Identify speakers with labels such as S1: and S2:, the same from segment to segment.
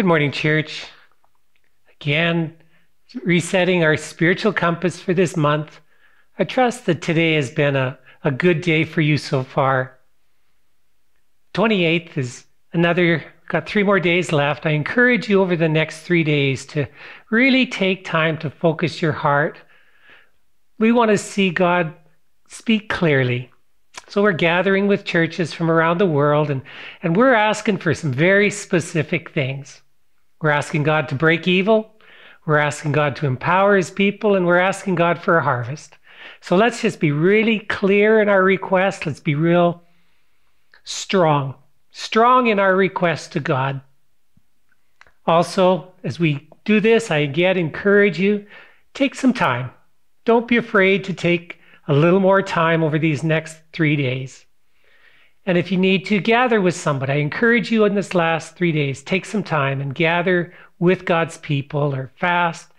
S1: Good morning, church. Again, resetting our spiritual compass for this month. I trust that today has been a, a good day for you so far. 28th is another, got three more days left. I encourage you over the next three days to really take time to focus your heart. We want to see God speak clearly. So we're gathering with churches from around the world and, and we're asking for some very specific things. We're asking God to break evil. We're asking God to empower his people and we're asking God for a harvest. So let's just be really clear in our request. Let's be real strong, strong in our request to God. Also, as we do this, I again encourage you take some time. Don't be afraid to take a little more time over these next three days. And if you need to gather with somebody, I encourage you in this last three days, take some time and gather with God's people or fast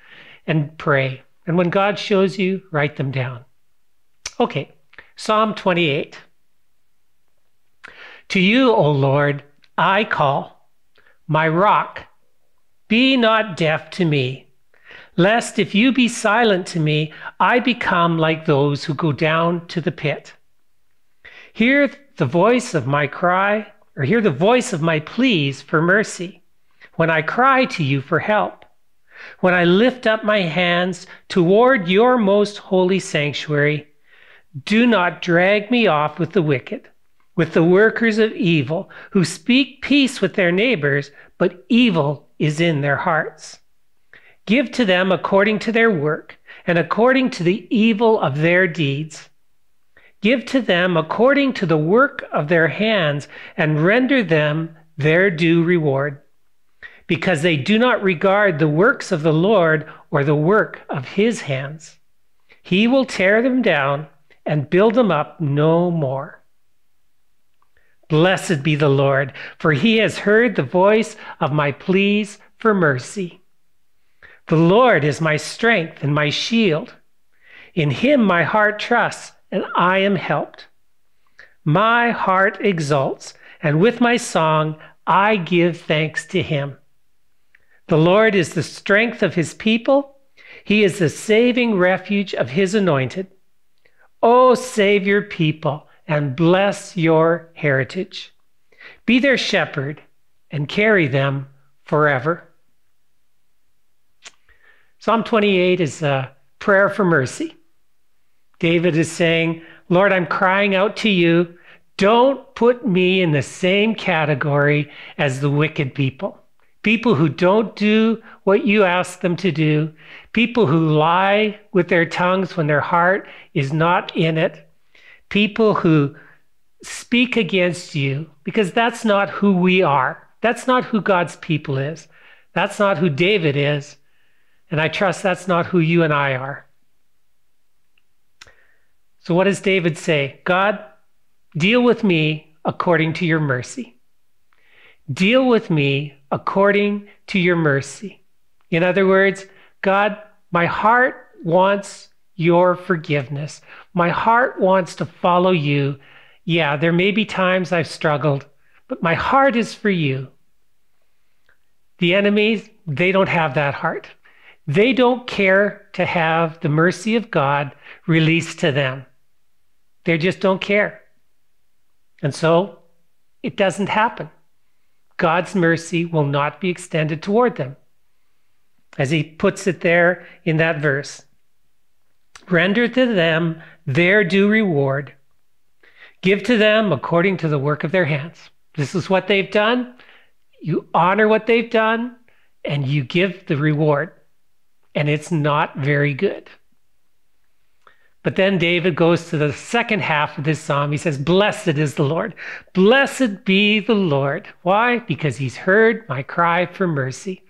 S1: and pray. And when God shows you, write them down. Okay, Psalm 28. To you, O Lord, I call, my rock. Be not deaf to me lest if you be silent to me, I become like those who go down to the pit. Hear the voice of my cry, or hear the voice of my pleas for mercy, when I cry to you for help, when I lift up my hands toward your most holy sanctuary. Do not drag me off with the wicked, with the workers of evil, who speak peace with their neighbors, but evil is in their hearts. Give to them according to their work and according to the evil of their deeds. Give to them according to the work of their hands and render them their due reward. Because they do not regard the works of the Lord or the work of his hands. He will tear them down and build them up no more. Blessed be the Lord, for he has heard the voice of my pleas for mercy. The Lord is my strength and my shield. In him my heart trusts, and I am helped. My heart exults, and with my song I give thanks to him. The Lord is the strength of his people, he is the saving refuge of his anointed. Oh, save your people and bless your heritage. Be their shepherd and carry them forever. Psalm 28 is a prayer for mercy. David is saying, Lord, I'm crying out to you. Don't put me in the same category as the wicked people. People who don't do what you ask them to do. People who lie with their tongues when their heart is not in it. People who speak against you because that's not who we are. That's not who God's people is. That's not who David is. And I trust that's not who you and I are. So, what does David say? God, deal with me according to your mercy. Deal with me according to your mercy. In other words, God, my heart wants your forgiveness. My heart wants to follow you. Yeah, there may be times I've struggled, but my heart is for you. The enemies, they don't have that heart. They don't care to have the mercy of God released to them. They just don't care. And so it doesn't happen. God's mercy will not be extended toward them. As he puts it there in that verse render to them their due reward, give to them according to the work of their hands. This is what they've done. You honor what they've done, and you give the reward and it's not very good. But then David goes to the second half of this psalm. He says, Blessed is the Lord. Blessed be the Lord. Why? Because he's heard my cry for mercy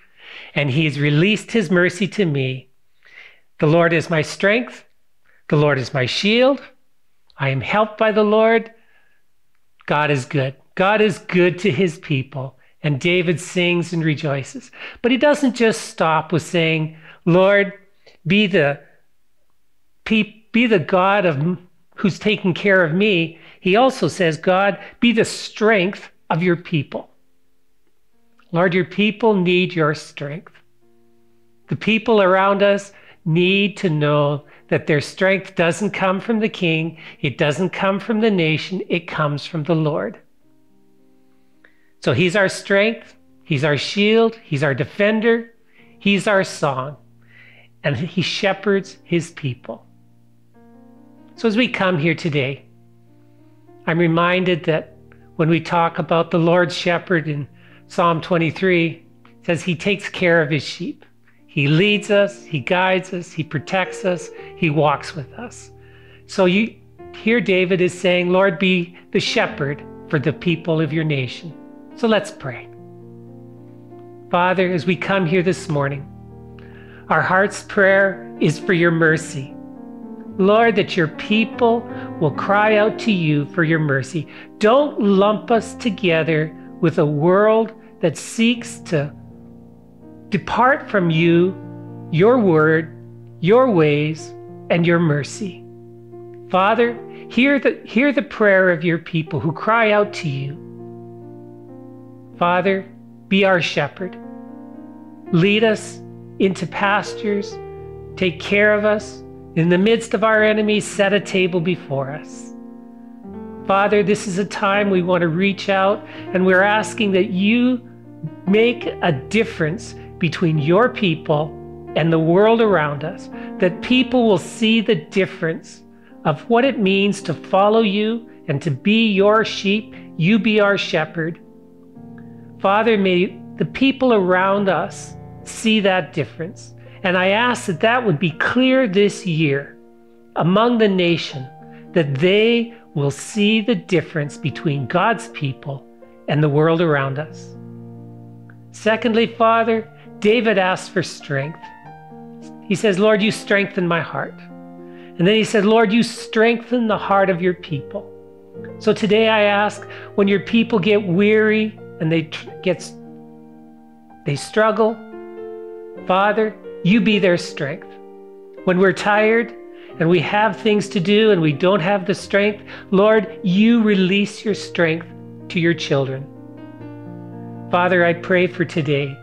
S1: and he's released his mercy to me. The Lord is my strength. The Lord is my shield. I am helped by the Lord. God is good. God is good to his people. And David sings and rejoices. But he doesn't just stop with saying, Lord, be the be the God of who's taking care of me. He also says, God, be the strength of your people. Lord, your people need your strength. The people around us need to know that their strength doesn't come from the king, it doesn't come from the nation, it comes from the Lord. So he's our strength, he's our shield, he's our defender, he's our song, and he shepherds his people. So as we come here today, I'm reminded that when we talk about the Lord's shepherd in Psalm 23, says he takes care of his sheep. He leads us, he guides us, he protects us, he walks with us. So you here David is saying, Lord, be the shepherd for the people of your nation. So let's pray. Father, as we come here this morning, our heart's prayer is for your mercy. Lord, that your people will cry out to you for your mercy. Don't lump us together with a world that seeks to depart from you, your word, your ways, and your mercy. Father, hear the, hear the prayer of your people who cry out to you. Father, be our shepherd. Lead us into pastures. Take care of us. In the midst of our enemies, set a table before us. Father, this is a time we want to reach out, and we're asking that you make a difference between your people and the world around us, that people will see the difference of what it means to follow you and to be your sheep, you be our shepherd. Father, may the people around us see that difference and I ask that that would be clear this year among the nation, that they will see the difference between God's people and the world around us. Secondly, Father, David asks for strength. He says, Lord, you strengthen my heart. And then he said, Lord, you strengthen the heart of your people. So today I ask when your people get weary and they get they struggle, Father, you be their strength. When we're tired and we have things to do and we don't have the strength, Lord, you release your strength to your children. Father, I pray for today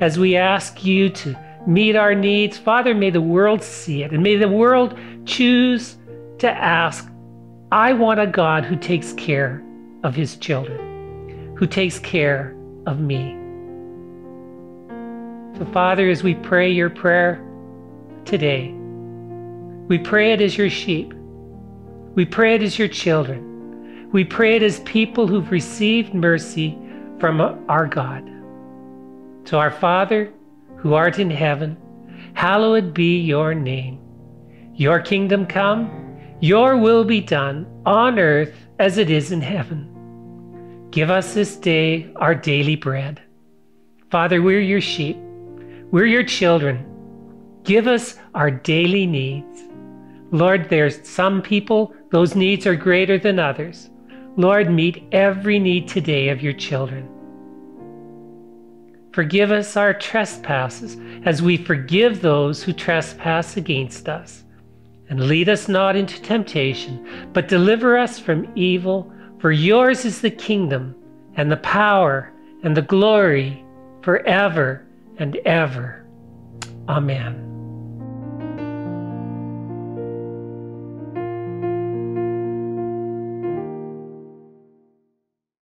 S1: as we ask you to meet our needs. Father, may the world see it and may the world choose to ask, I want a God who takes care of his children, who takes care of me. So, Father, as we pray your prayer today, we pray it as your sheep. We pray it as your children. We pray it as people who've received mercy from our God. So, our Father, who art in heaven, hallowed be your name. Your kingdom come, your will be done on earth as it is in heaven. Give us this day our daily bread. Father, we're your sheep. We're your children. Give us our daily needs. Lord, there's some people, those needs are greater than others. Lord, meet every need today of your children. Forgive us our trespasses as we forgive those who trespass against us. And lead us not into temptation, but deliver us from evil. For yours is the kingdom, and the power, and the glory forever and ever. Amen.